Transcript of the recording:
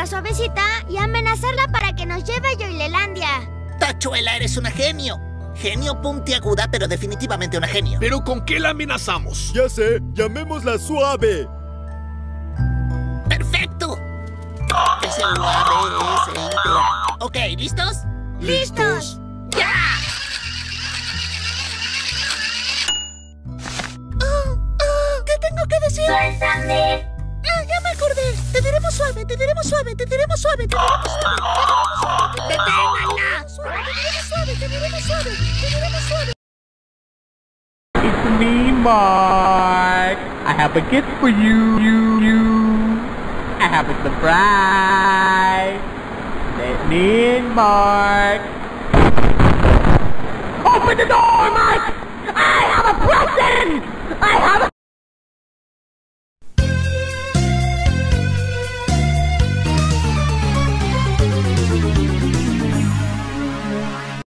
a Suavecita y amenazarla para que nos lleve a Yoilelandia. Tachuela, eres una genio. Genio puntiaguda, pero definitivamente una genio. ¿Pero con qué la amenazamos? Ya sé, llamémosla suave. ¡Perfecto! S-U-A-B-S-I-T. Ok, ¿listos? ¡Listos! ¡Ya! Oh, oh, ¿Qué tengo que decir? ¡Suéltame! Suave, te diremos suave, te diremos suave, te diremos suave. Te diremos suave, te diremos suave, te diremos suave. It's me, Mark. I have a gift for you, you, you. I have a surprise. Let me in, Mark. Open the door,